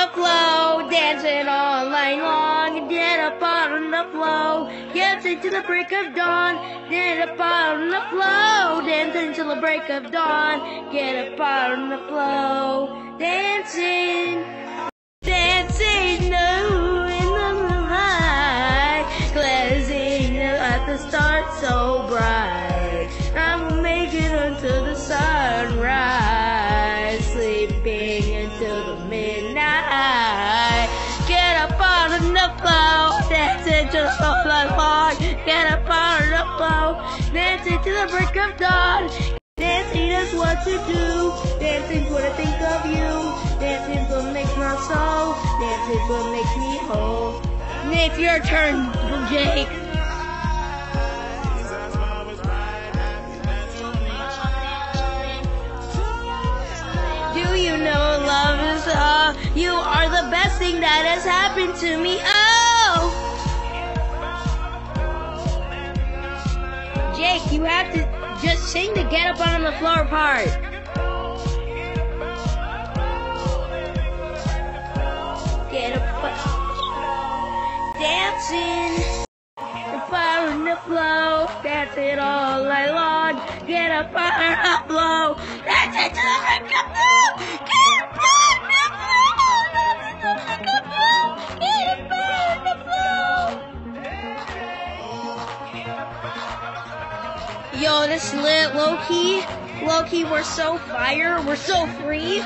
the flow, dancing all night long. Get up on the flow, dancing till the break of dawn. Get up on the flow, dancing till the break of dawn. Get up on the flow, dancing, dancing, no, in the moonlight, glancing at the stars so bright. The flow, dancing till the night long. Get up on the flow, dancing till the break of dawn. Dancing is what to do. Dancing's what I think of you. Dancing's what makes my soul. Dancing's what makes me whole. It's your turn, Jake. The best thing that has happened to me. Oh! Jake, you have to just sing the get up on the floor part. Get up, dancing, fire and the flow, dancing all night long. Get up on the flow, dancing to Yo, this lit, Loki. Loki, we're so fire. We're so free.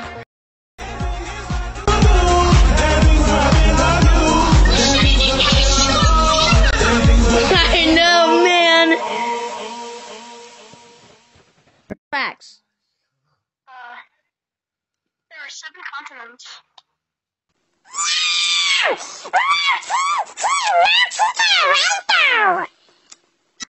I know, man. Facts. Uh, there are seven continents.